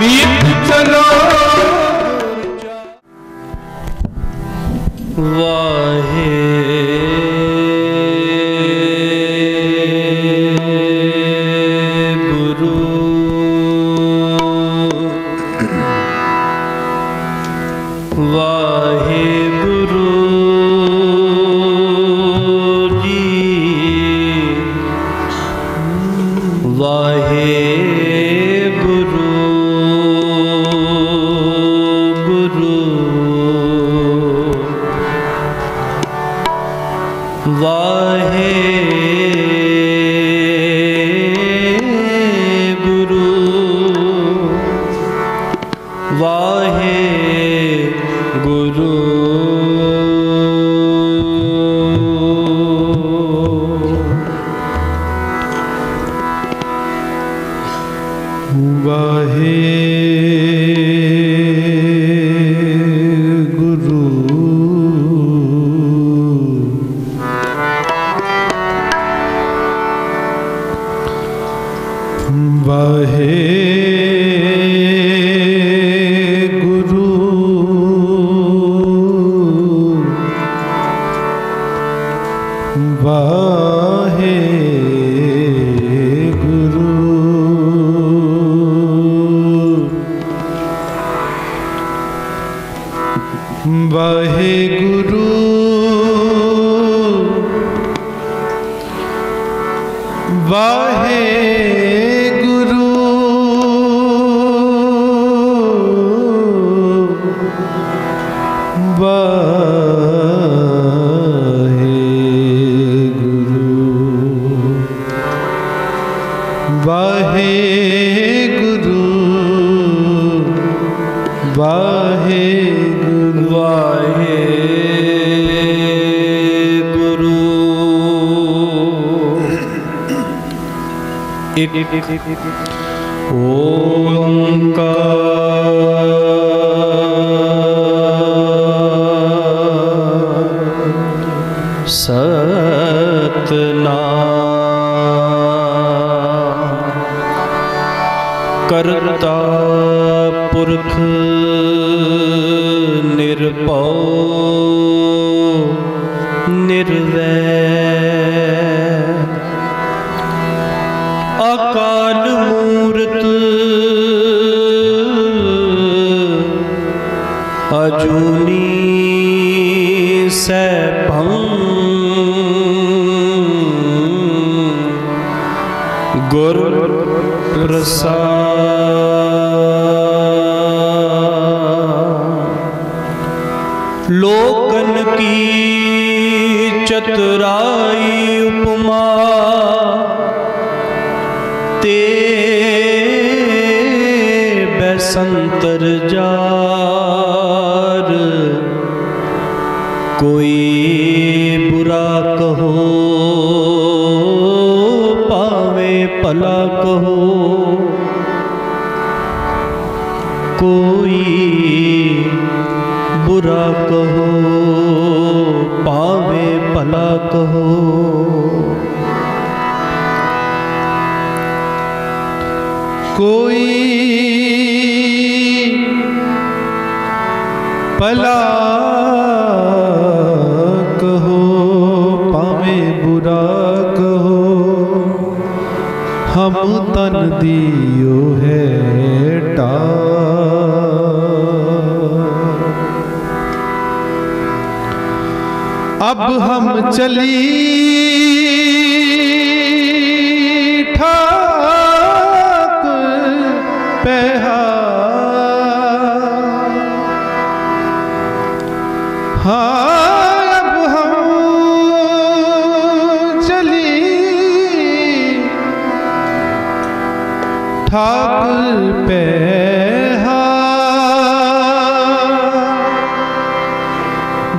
ਮੀਤ ਚਲੋ वाहे सतनाम करता पुरख निरपौ ते बसंतर जार। कोई बुरा कहो, पावे भला कहो। कोई बुरा कहो, पावे भला कहो। कोई भला कहो पावे बुरा कहो। हम तन दियो है टा। अब हम चली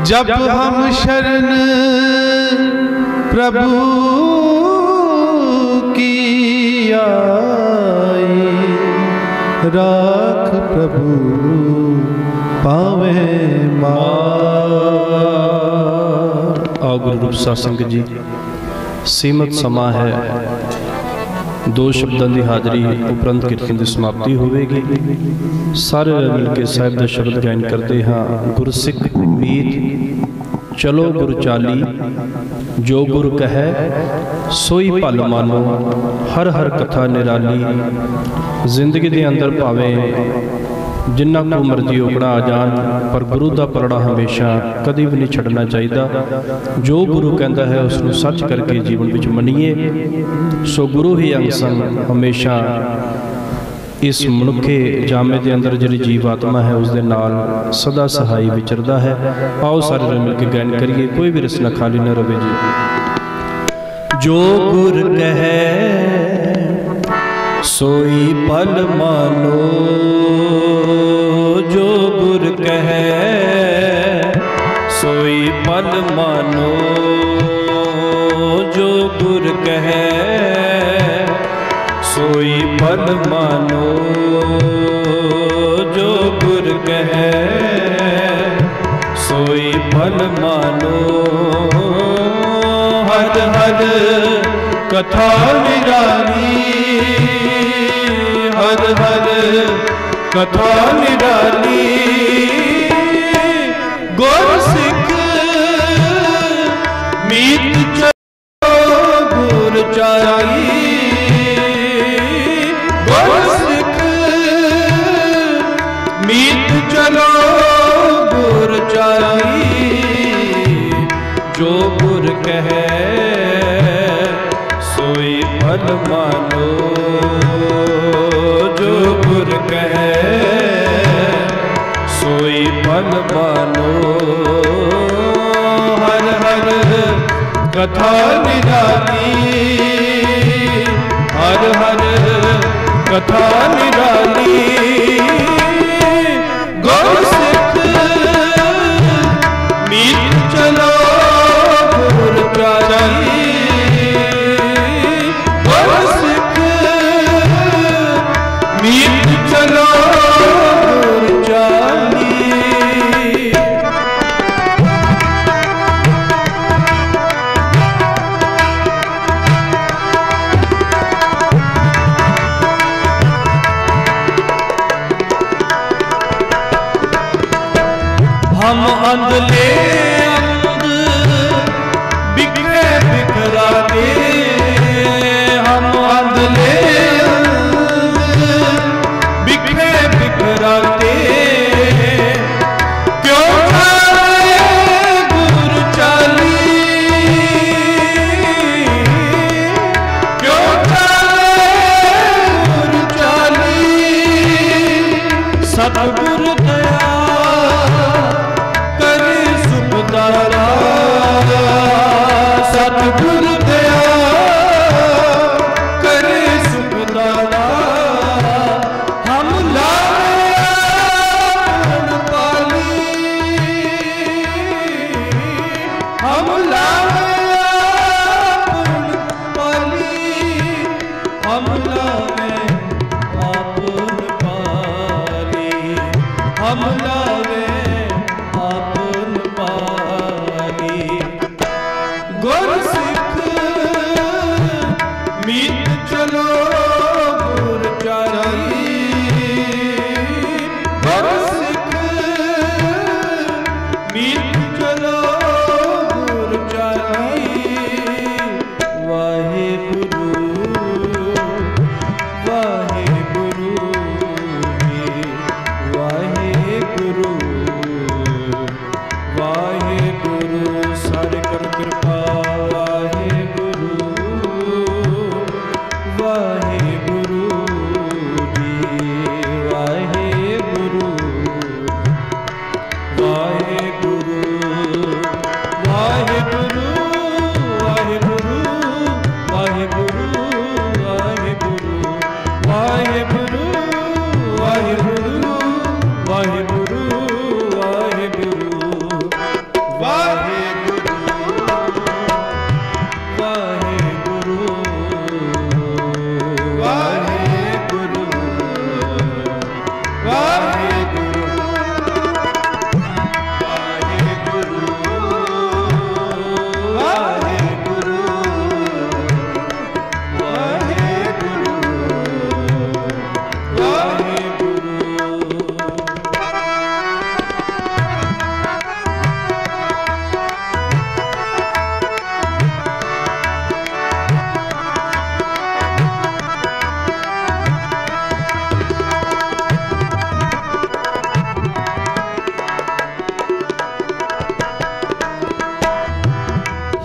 जब हम शरण प्रभु की आई राख प्रभु पावे आओ गुरु रूप सत्संग जी सीमित समा है। ਦੋ ਸ਼ਬਦਾਂ ਦੀ ਹਾਜ਼ਰੀ ਉਪਰੰਤ ਕੀਰਤਨ ਦੀ ਸਮਾਪਤੀ ਹੋਵੇਗੀ। ਸਾਰੇ ਮਿਲ ਕੇ ਸਾਹਿਬ ਦਾ ਸ਼ਬਦ ਗਾਇਨ ਕਰਦੇ ਹਾਂ। ਗੁਰਸਿੱਖ ਮੀਤ, ਚਲੋ ਗੁਰ ਚਾਲੀ, ਜੋ ਗੁਰ ਕਹੈ, ਸੋਈ ਭਲ ਮਾਨੋ, ਹਰ ਹਰ ਕਥਾ ਨਿਰਾਲੀ। ਜ਼ਿੰਦਗੀ ਦੇ ਅੰਦਰ ਭਾਵੇਂ ਜਿੰਨਾ ਕੋ ਮਰਜ਼ੀ ਉਕੜਾ ਆ ਜਾਣ, ਪਰ ਗੁਰੂ ਦਾ ਪਰੜਾ ਹਮੇਸ਼ਾ ਕਦੇ ਵੀ ਨਹੀਂ ਛੱਡਣਾ ਚਾਹੀਦਾ। ਜੋ ਗੁਰੂ ਕਹਿੰਦਾ ਹੈ ਉਸ ਨੂੰ ਸੱਚ ਕਰਕੇ ਜੀਵਨ ਵਿੱਚ ਮੰਨੀਏ। ਸੋ ਗੁਰੂ ਹੀ ਅੰਗ ਸੰਗ ਹਮੇਸ਼ਾ ਇਸ ਮਨੁੱਖੇ ਜਾਮੇ ਦੇ ਅੰਦਰ ਜਿਹੜੀ ਜੀਵ ਆਤਮਾ ਹੈ ਉਸ ਦੇ ਨਾਲ ਸਦਾ ਸਹਾਈ ਵਿਚਰਦਾ ਹੈ। ਆਓ ਸਾਰੇ ਰਲ ਮਿਲ ਕੇ ਗਾਇਨ ਕਰੀਏ, ਕੋਈ ਵੀ ਰਸਨਾ ਖਾਲੀ ਨਾ ਰਵੇ ਜੀ। ਜੋ ਗੁਰ ਕਹੈ, ਸੋਈ ਪਲ ਮਾਨੋ। सोई पद मानो, जो गुर कह। सोई पद मानो, जो गुर कह। सोई पद मानो, हर हर कथा निराली। हर हर कथा निराली। ਕਥਾ ਨਿਰਾਲੀ। ਹਰ ਹਰ ਕਥਾ ਨਿਰਾਲੀ। राते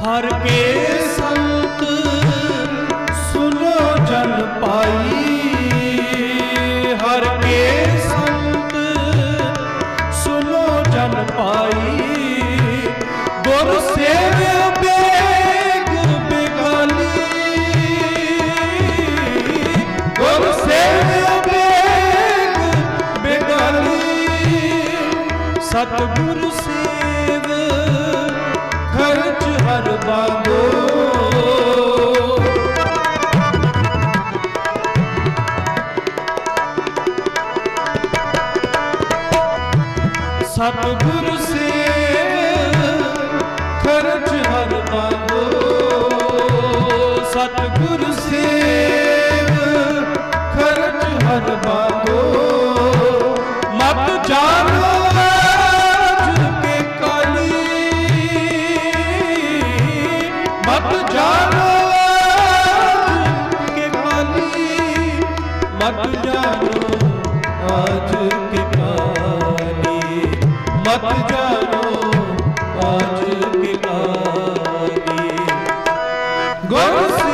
हर के संत सुनो जल पाई। हर के संत सुनो जन पाई। गुरु सेव बेग बिगली गुर सेव सतगुरु से ਸਤਿਗੁਰ ਸੇਵ ਖਰਚ ਹਰ ਮੰਗੋ। ਸਤਿਗੁਰ ਸੇਵ ਖਰਚ ਹਰ ਮੰਗੋ। Yes.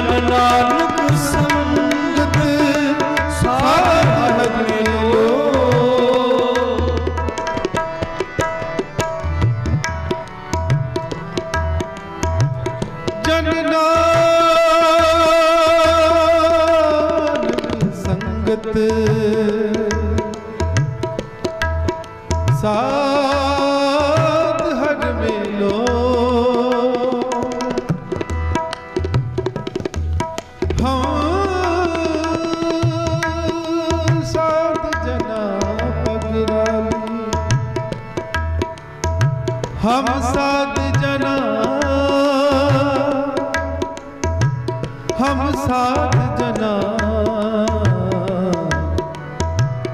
मान ना ਹਮ ਸਾਧ ਜਨਾ। ਹਮ ਸਾਧ ਜਨਾ।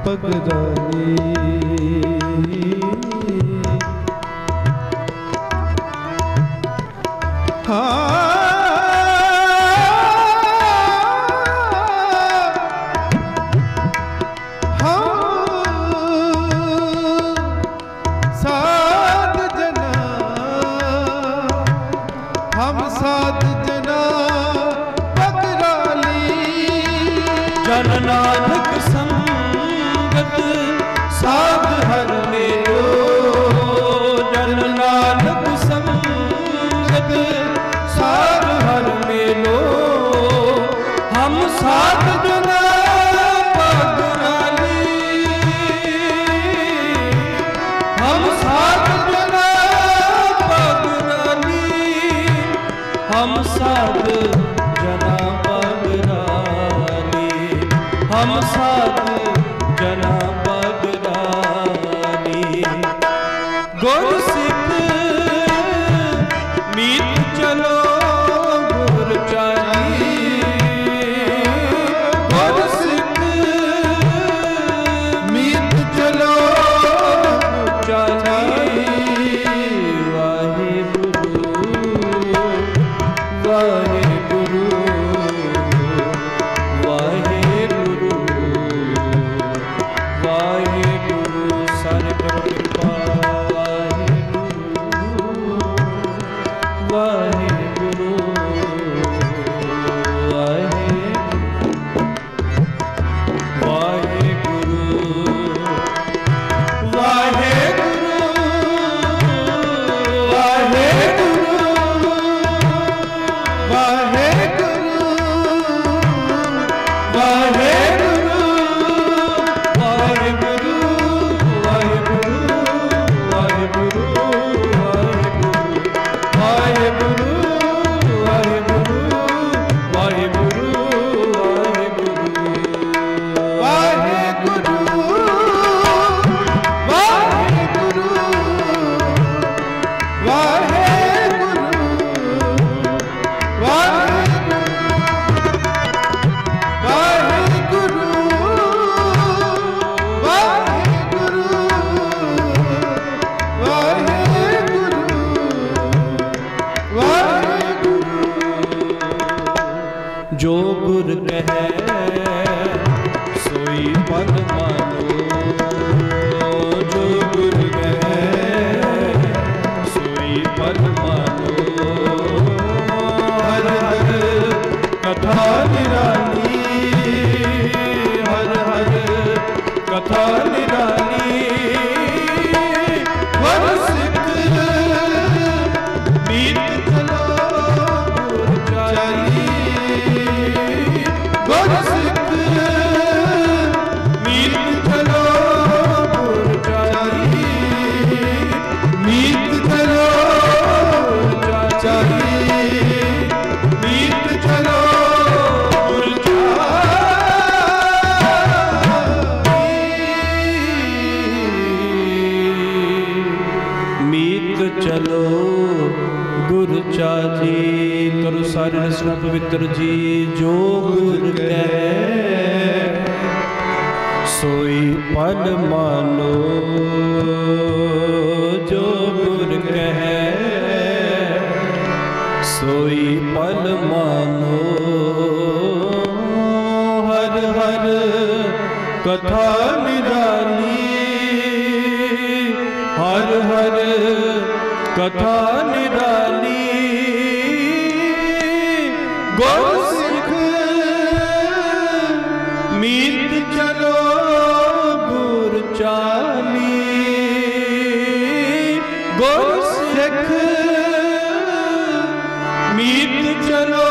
ਪਗਰਾਏ ਚਰਨ ਨਾਨਕ ਸੰਗਤ ਸਾਧ பார்த்து ठाकुर जी जो गुर सोई पल मानो। जो गुर कहे, सोई पल मानो। हर हर कथा निदानी हर हर कथा ਸਿੱਖ ਮੀਤ ਚਲੋ